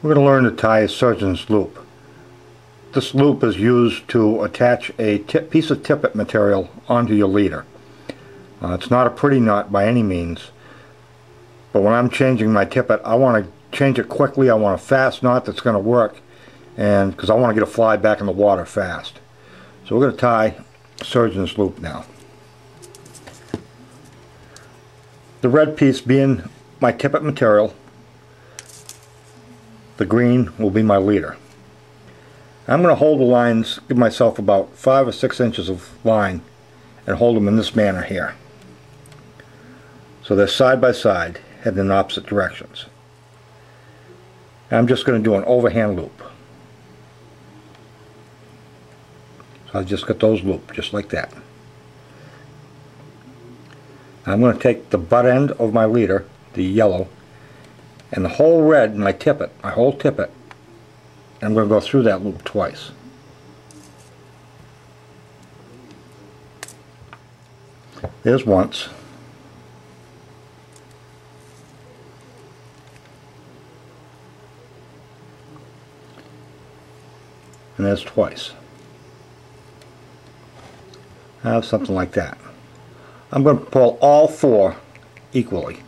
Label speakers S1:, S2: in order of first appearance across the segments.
S1: We're going to learn to tie a surgeon's loop. This loop is used to attach a tip, piece of tippet material onto your leader. Uh, it's not a pretty knot by any means, but when I'm changing my tippet, I want to change it quickly. I want a fast knot that's going to work, and because I want to get a fly back in the water fast. So we're going to tie surgeon's loop now. The red piece being my tippet material, the green will be my leader. I'm going to hold the lines, give myself about five or six inches of line and hold them in this manner here. So they're side by side, heading in opposite directions. I'm just going to do an overhand loop. So I just got those looped, just like that. I'm going to take the butt end of my leader, the yellow, and the whole red, my tippet, my whole tippet, I'm going to go through that loop twice. There's once. And there's twice. I have something like that. I'm going to pull all four equally.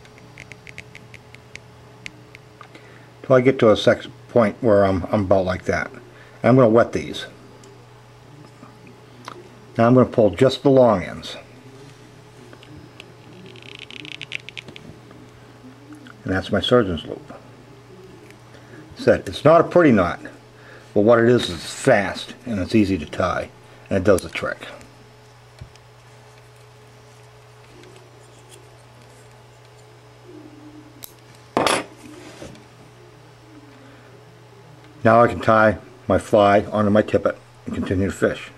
S1: Till I get to a sex point where I'm, I'm about like that. And I'm going to wet these. Now I'm going to pull just the long ends. And that's my surgeon's loop. Said, it's not a pretty knot, but what it is is fast and it's easy to tie. And it does the trick. Now I can tie my fly onto my tippet and continue to fish.